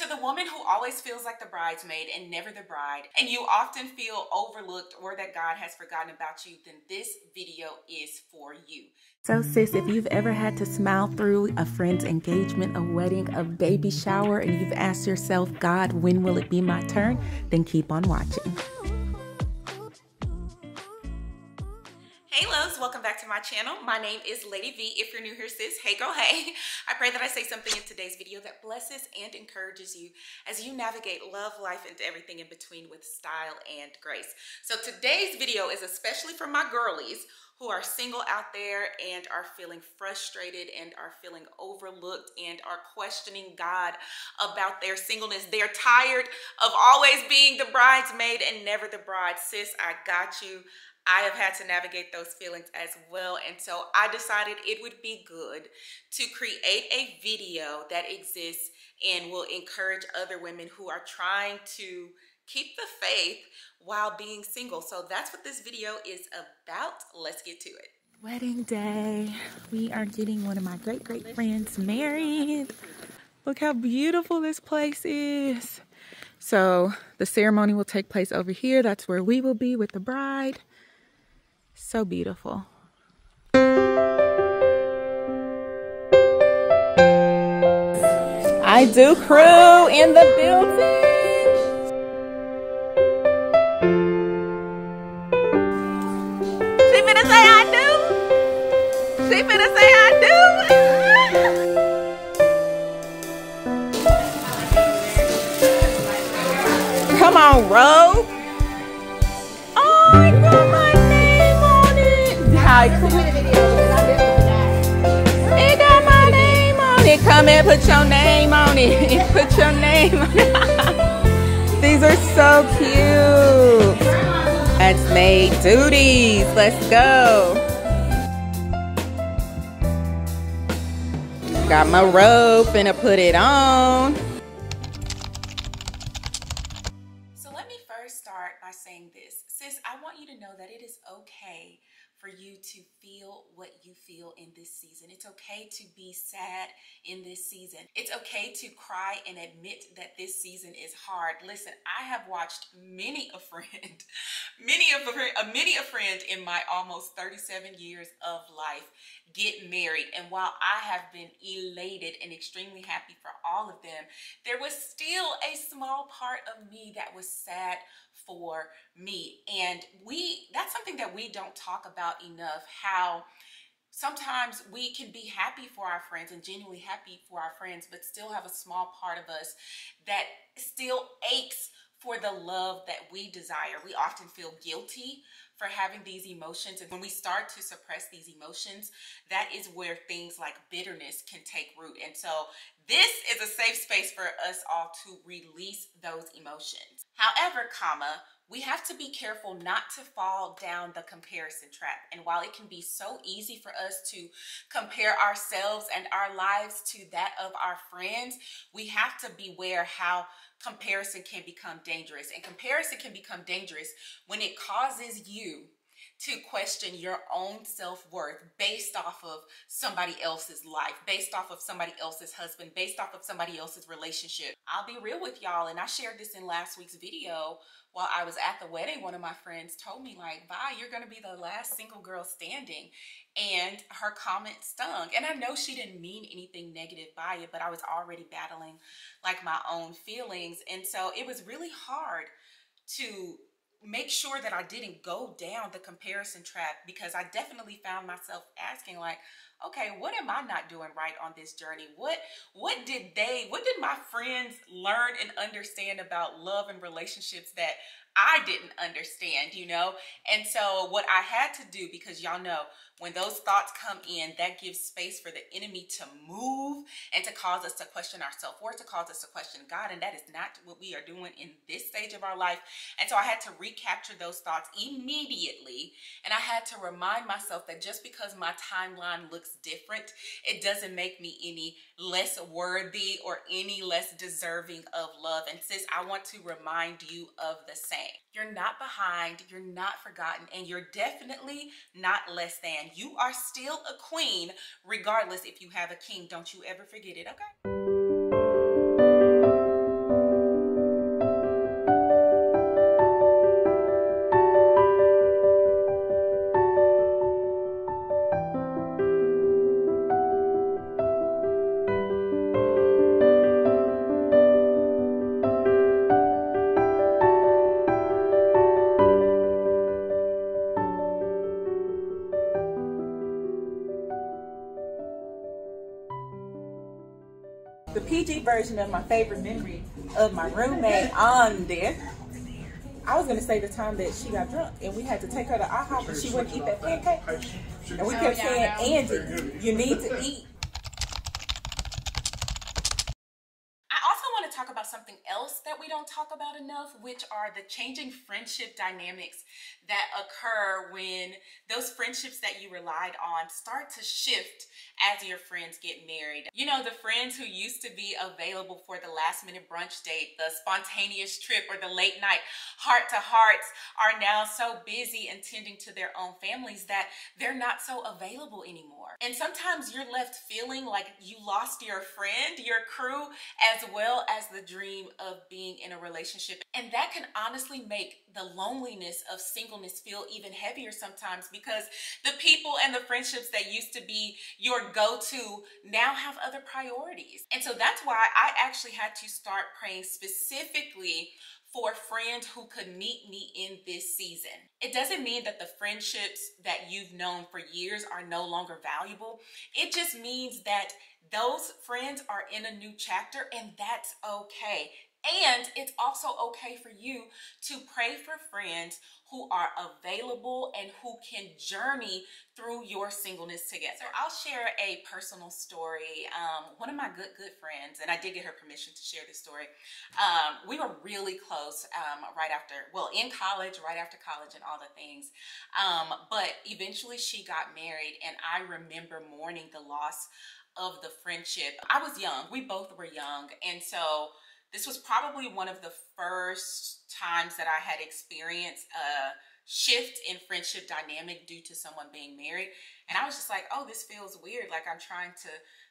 To the woman who always feels like the bridesmaid and never the bride, and you often feel overlooked or that God has forgotten about you, then this video is for you. So, sis, if you've ever had to smile through a friend's engagement, a wedding, a baby shower, and you've asked yourself, God, when will it be my turn? Then keep on watching. Back to my channel. My name is Lady V. If you're new here, sis, hey girl, hey. I pray that I say something in today's video that blesses and encourages you as you navigate love, life, and everything in between with style and grace. So today's video is especially for my girlies who are single out there and are feeling frustrated and are feeling overlooked and are questioning God about their singleness. They're tired of always being the bridesmaid and never the bride. Sis, I got you. I have had to navigate those feelings as well. And so I decided it would be good to create a video that exists and will encourage other women who are trying to keep the faith while being single. So that's what this video is about. Let's get to it. Wedding day. We are getting one of my great, great friends married. Look how beautiful this place is. So the ceremony will take place over here. That's where we will be with the bride. So beautiful. I do crew in the building. Say I do. Say I do. Come on, Ro. It got my name on it. Come and put your name on it. put your name on it. These are so cute. That's maid duties. Let's go. Got my rope and I put it on. Feel in this season. It's okay to be sad in this season. It's okay to cry and admit that this season is hard. Listen, I have watched many a friend, many of a, many a friend in my almost 37 years of life get married. And while I have been elated and extremely happy for all of them, there was still a small part of me that was sad for me. And we, that's something that we don't talk about enough, how sometimes we can be happy for our friends and genuinely happy for our friends, but still have a small part of us that still aches for the love that we desire. We often feel guilty for having these emotions. And when we start to suppress these emotions, that is where things like bitterness can take root. And so this is a safe space for us all to release those emotions. However, comma, we have to be careful not to fall down the comparison trap. And while it can be so easy for us to compare ourselves and our lives to that of our friends, we have to beware how comparison can become dangerous. And comparison can become dangerous when it causes you to question your own self-worth based off of somebody else's life, based off of somebody else's husband, based off of somebody else's relationship. I'll be real with y'all, and I shared this in last week's video while I was at the wedding, one of my friends told me like, "Bye, you're gonna be the last single girl standing," and her comment stung. And I know she didn't mean anything negative by it, but I was already battling like my own feelings, and so it was really hard to make sure that I didn't go down the comparison trap because I definitely found myself asking like, okay, what am I not doing right on this journey? What what did they, what did my friends learn and understand about love and relationships that I didn't understand, you know? And so what I had to do, because y'all know, when those thoughts come in, that gives space for the enemy to move and to cause us to question ourselves self-worth, to cause us to question God. And that is not what we are doing in this stage of our life. And so I had to recapture those thoughts immediately. And I had to remind myself that just because my timeline looks different, it doesn't make me any less worthy or any less deserving of love. And sis, I want to remind you of the same. You're not behind, you're not forgotten, and you're definitely not less than. You are still a queen, regardless if you have a king. Don't you ever forget it, okay? Version of my favorite memory of my roommate on there. I was gonna say the time that she got drunk and we had to take her to IHOP and she wouldn't eat that pancake. And we kept saying, Andy, you need to eat talk about something else that we don't talk about enough, which are the changing friendship dynamics that occur when those friendships that you relied on start to shift as your friends get married. You know, the friends who used to be available for the last minute brunch date, the spontaneous trip, or the late night heart to hearts are now so busy and tending to their own families that they're not so available anymore. And sometimes you're left feeling like you lost your friend, your crew, as well as the dream of being in a relationship. And that can honestly make the loneliness of singleness feel even heavier sometimes because the people and the friendships that used to be your go to now have other priorities. And so that's why I actually had to start praying specifically for a friend who could meet me in this season. It doesn't mean that the friendships that you've known for years are no longer valuable. It just means that those friends are in a new chapter and that's okay. And it's also okay for you to pray for friends who are available and who can journey through your singleness together. So I'll share a personal story. Um, one of my good, good friends, and I did get her permission to share this story. Um, we were really close um, right after, well, in college, right after college and all the things. Um, but eventually she got married and I remember mourning the loss of the friendship. I was young, we both were young. And so this was probably one of the first times that I had experienced a shift in friendship dynamic due to someone being married. And I was just like, oh, this feels weird. Like I'm trying to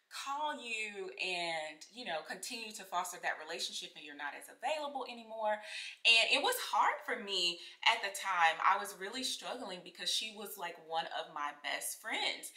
call you and you know continue to foster that relationship and you're not as available anymore. And it was hard for me at the time. I was really struggling because she was like one of my best friends.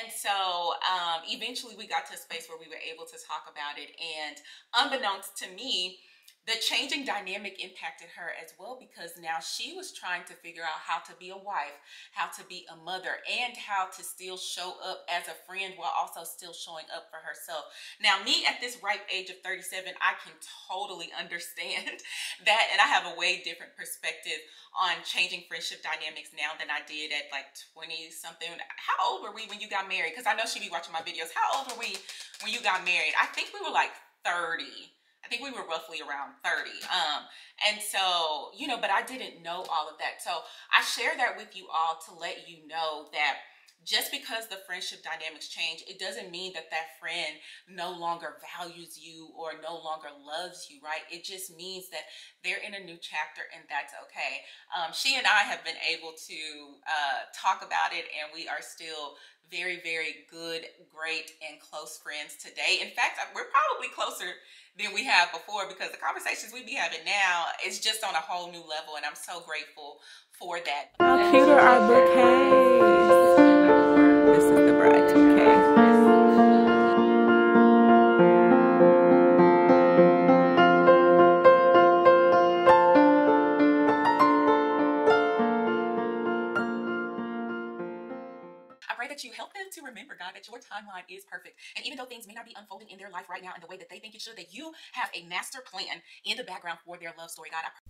And so um, eventually we got to a space where we were able to talk about it. And unbeknownst to me the changing dynamic impacted her as well because now she was trying to figure out how to be a wife, how to be a mother, and how to still show up as a friend while also still showing up for herself. Now, me at this ripe age of 37, I can totally understand that, and I have a way different perspective on changing friendship dynamics now than I did at like 20 something. How old were we when you got married? Because I know she'd be watching my videos. How old were we when you got married? I think we were like 30 I think we were roughly around 30. Um, and so, you know, but I didn't know all of that. So I share that with you all to let you know that just because the friendship dynamics change, it doesn't mean that that friend no longer values you or no longer loves you, right? It just means that they're in a new chapter and that's okay. Um, she and I have been able to uh, talk about it and we are still very, very good, great, and close friends today. In fact, we're probably closer than we have before because the conversations we be having now is just on a whole new level, and I'm so grateful for that. How cute are our bouquets? This is the bride that you help them to remember, God, that your timeline is perfect. And even though things may not be unfolding in their life right now in the way that they think it should, that you have a master plan in the background for their love story, God. I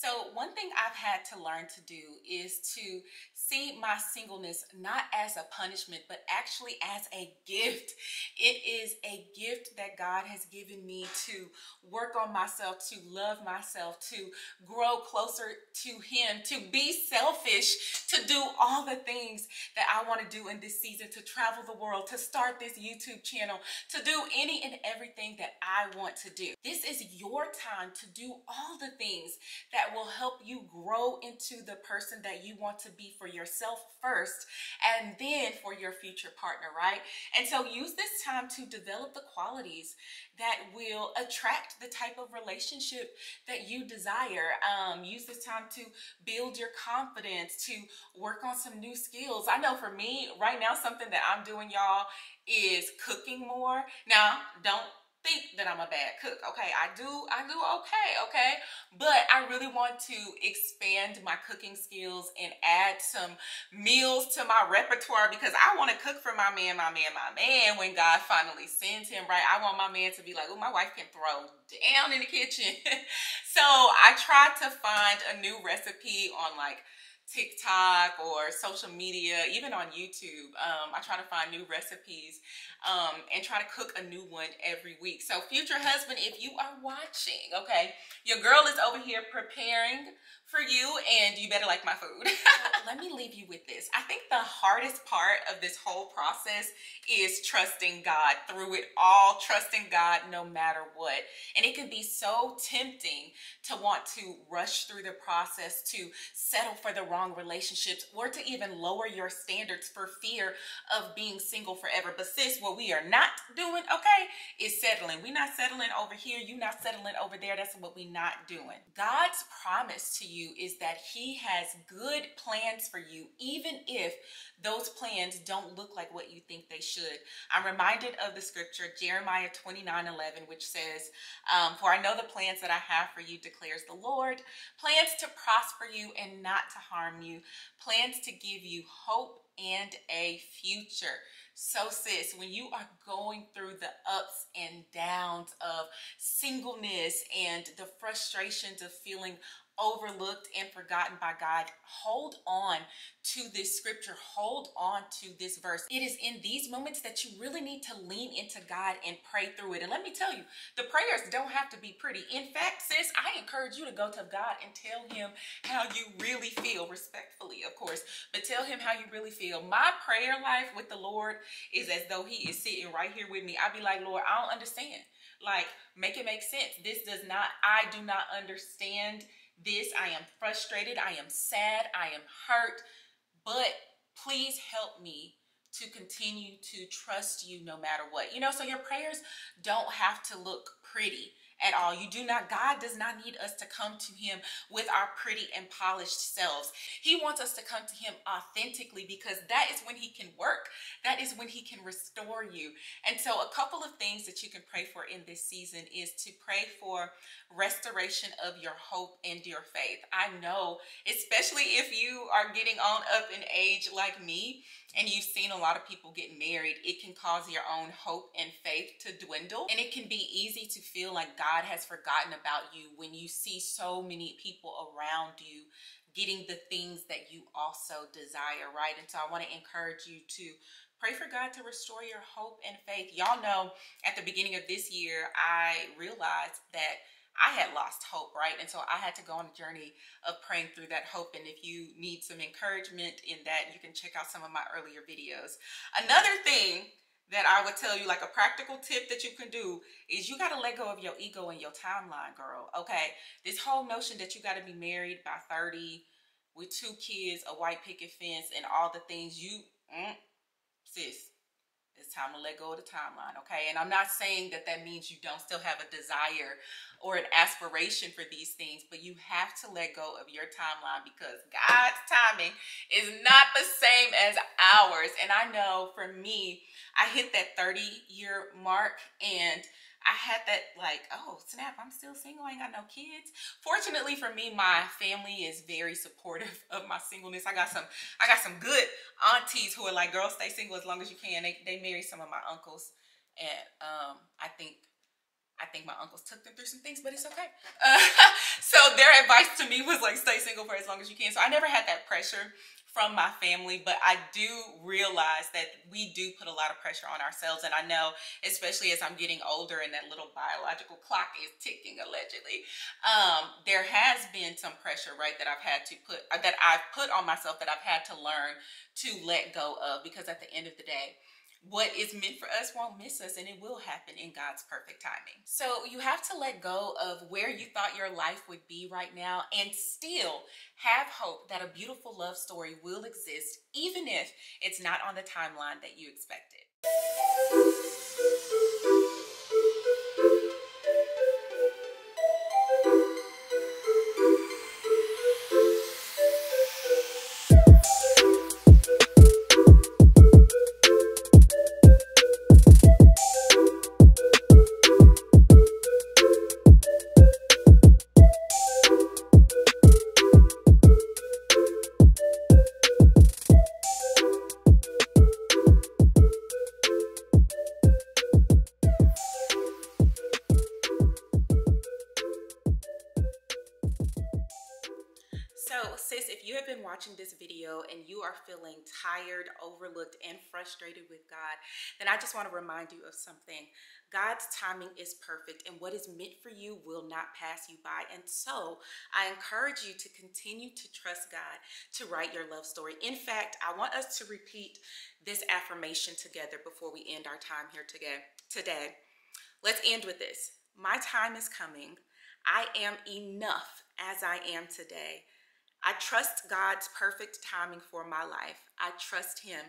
So, one thing I've had to learn to do is to see my singleness not as a punishment, but actually as a gift. It is a gift that God has given me to work on myself, to love myself, to grow closer to Him, to be selfish, to do all the things that I want to do in this season, to travel the world, to start this YouTube channel, to do any and everything that I want to do. This is your time to do all the things that will help you grow into the person that you want to be for yourself first and then for your future partner, right? And so use this time to develop the qualities that will attract the type of relationship that you desire. Um, use this time to build your confidence, to work on some new skills. I know for me, right now, something that I'm doing, y'all, is cooking more. Now, don't think that I'm a bad cook. Okay, I do I do okay, okay? But I really want to expand my cooking skills and add some meals to my repertoire because I want to cook for my man, my man, my man when God finally sends him, right? I want my man to be like, "Oh, my wife can throw down in the kitchen." so, I tried to find a new recipe on like TikTok or social media, even on YouTube. Um, I try to find new recipes um, and try to cook a new one every week. So, future husband, if you are watching, okay, your girl is over here preparing for you and you better like my food. Let me leave you with this. I think the hardest part of this whole process is trusting God through it all, trusting God no matter what. And it can be so tempting to want to rush through the process, to settle for the wrong relationships, or to even lower your standards for fear of being single forever. But sis, what we are not doing, okay, is settling. We're not settling over here. You're not settling over there. That's what we're not doing. God's promise to you you is that He has good plans for you, even if those plans don't look like what you think they should. I'm reminded of the scripture, Jeremiah 29 11, which says, um, For I know the plans that I have for you, declares the Lord plans to prosper you and not to harm you, plans to give you hope and a future. So, sis, when you are going through the ups and downs of singleness and the frustrations of feeling overlooked and forgotten by God, hold on to this scripture, hold on to this verse. It is in these moments that you really need to lean into God and pray through it. And let me tell you, the prayers don't have to be pretty. In fact, sis, I encourage you to go to God and tell him how you really feel, respectfully, of course, but tell him how you really feel. My prayer life with the Lord is as though he is sitting right here with me. I'd be like, Lord, I don't understand. Like, make it make sense. This does not, I do not understand this. I am frustrated. I am sad. I am hurt. But please help me to continue to trust you no matter what. You know, so your prayers don't have to look pretty at all. You do not, God does not need us to come to Him with our pretty and polished selves. He wants us to come to Him authentically because that is when He can work. That is when He can restore you. And so, a couple of things that you can pray for in this season is to pray for restoration of your hope and your faith. I know, especially if you are getting on up in age like me, and you've seen a lot of people get married, it can cause your own hope and faith to dwindle. And it can be easy to feel like God has forgotten about you when you see so many people around you getting the things that you also desire, right? And so I want to encourage you to pray for God to restore your hope and faith. Y'all know at the beginning of this year, I realized that I had lost hope, right? And so I had to go on a journey of praying through that hope. And if you need some encouragement in that, you can check out some of my earlier videos. Another thing that I would tell you, like a practical tip that you can do, is you got to let go of your ego and your timeline, girl. Okay. This whole notion that you got to be married by 30 with two kids, a white picket fence, and all the things you, mm, sis, it's time to let go of the timeline, okay? And I'm not saying that that means you don't still have a desire or an aspiration for these things, but you have to let go of your timeline because God's timing is not the same as ours. And I know for me, I hit that 30 year mark and I had that like, oh snap, I'm still single, I ain't got no kids. Fortunately for me, my family is very supportive of my singleness. I got some, I got some good aunties who are like, girl, stay single as long as you can. They they marry some of my uncles, and um, I think I think my uncles took them through some things, but it's okay. Uh, so their advice to me was like, stay single for as long as you can. So I never had that pressure from my family, but I do realize that we do put a lot of pressure on ourselves. And I know, especially as I'm getting older and that little biological clock is ticking allegedly, um, there has been some pressure, right, that I've had to put, that I've put on myself that I've had to learn to let go of because at the end of the day, what is meant for us won't miss us and it will happen in God's perfect timing. So you have to let go of where you thought your life would be right now and still have hope that a beautiful love story will exist even if it's not on the timeline that you expected. You have been watching this video and you are feeling tired, overlooked, and frustrated with God, then I just want to remind you of something. God's timing is perfect, and what is meant for you will not pass you by. And so I encourage you to continue to trust God to write your love story. In fact, I want us to repeat this affirmation together before we end our time here today. Let's end with this. My time is coming. I am enough as I am today. I trust God's perfect timing for my life. I trust Him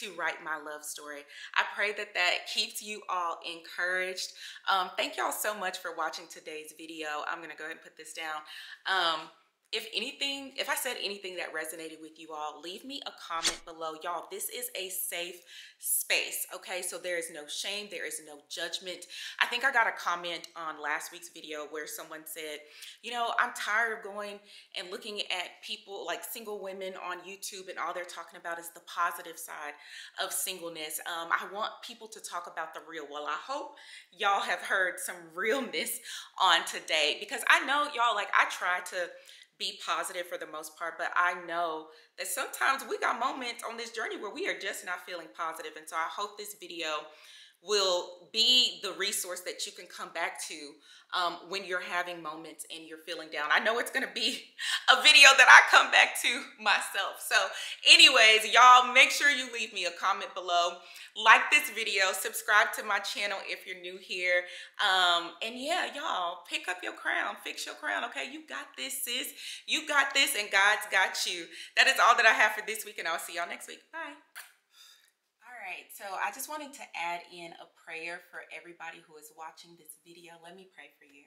to write my love story. I pray that that keeps you all encouraged. Um, thank y'all so much for watching today's video. I'm going to go ahead and put this down. Um, if anything, if I said anything that resonated with you all, leave me a comment below. Y'all, this is a safe space, okay? So there is no shame, there is no judgment. I think I got a comment on last week's video where someone said, you know, I'm tired of going and looking at people like single women on YouTube and all they're talking about is the positive side of singleness. Um, I want people to talk about the real. Well, I hope y'all have heard some realness on today because I know y'all, like I try to be positive for the most part, but I know that sometimes we got moments on this journey where we are just not feeling positive. And so I hope this video will be the resource that you can come back to um, when you're having moments and you're feeling down. I know it's gonna be a video that I come back to myself. So anyways, y'all make sure you leave me a comment below. Like this video, subscribe to my channel if you're new here. Um, and yeah, y'all, pick up your crown, fix your crown, okay? You got this, sis. You got this and God's got you. That is all that I have for this week and I'll see y'all next week. Bye so I just wanted to add in a prayer for everybody who is watching this video. Let me pray for you.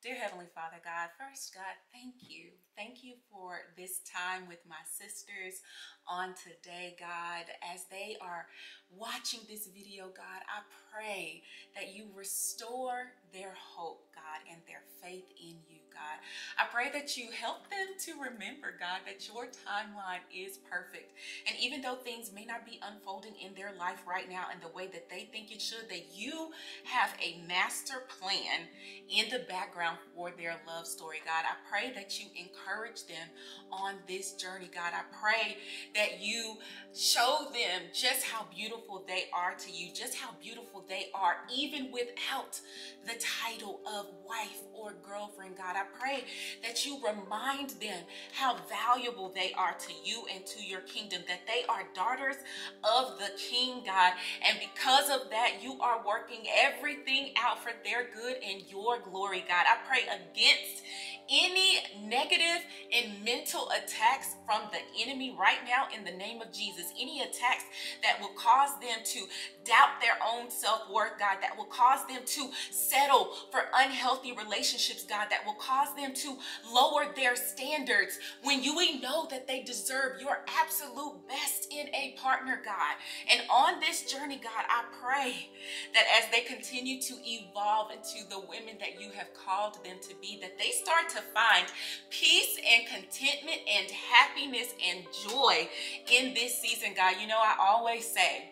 Dear Heavenly Father God, first, God, thank you. Thank you for this time with my sisters on today, God. As they are watching this video, God, I pray that you restore their hope, God, and their faith in you. God. I pray that you help them to remember, God, that your timeline is perfect. And even though things may not be unfolding in their life right now in the way that they think it should, that you have a master plan in the background for their love story, God. I pray that you encourage them on this journey, God. I pray that you show them just how beautiful they are to you, just how beautiful they are, even without the title of wife or girlfriend, God. I pray that you remind them how valuable they are to you and to your kingdom, that they are daughters of the King, God. And because of that, you are working everything out for their good and your glory, God. I pray against any negative and mental attacks from the enemy right now in the name of Jesus. Any attacks that will cause them to doubt their own self worth, God, that will cause them to settle for unhealthy relationships, God, that will cause them to lower their standards when you know that they deserve your absolute best in a partner, God. And on this journey, God, I pray that as they continue to evolve into the women that you have called them to be, that they start to find peace and contentment and happiness and joy in this season, God. You know, I always say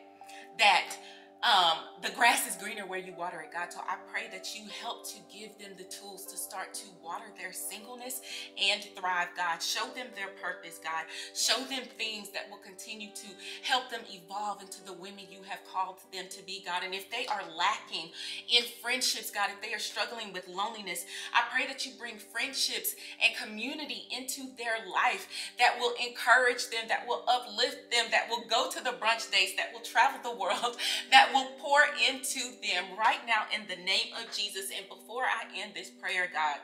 that um, the grass is greener where you water it, God. So I pray that you help to give them the tools to start to water their singleness and thrive, God. Show them their purpose, God. Show them things that will continue to help them evolve into the women you have called them to be, God. And if they are lacking in friendships, God, if they are struggling with loneliness, I pray that you bring friendships and community into their life that will encourage them, that will uplift them, that will go to the brunch dates, that will travel the world, that will pour into them right now in the name of Jesus. And before I end this prayer, God,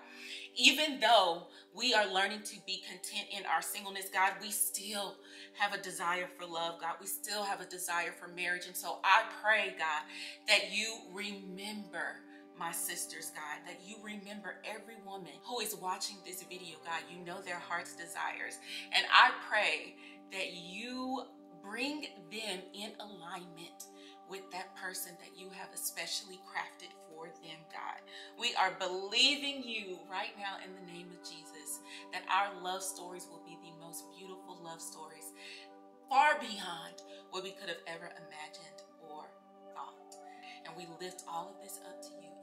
even though we are learning to be content in our singleness, God, we still have a desire for love, God. We still have a desire for marriage. And so I pray, God, that you remember my sisters, God, that you remember every woman who is watching this video, God. You know their heart's desires. And I pray that you bring them in alignment with that person that you have especially crafted for them, God. We are believing you right now in the name of Jesus that our love stories will be the most beautiful love stories, far beyond what we could have ever imagined or thought. And we lift all of this up to you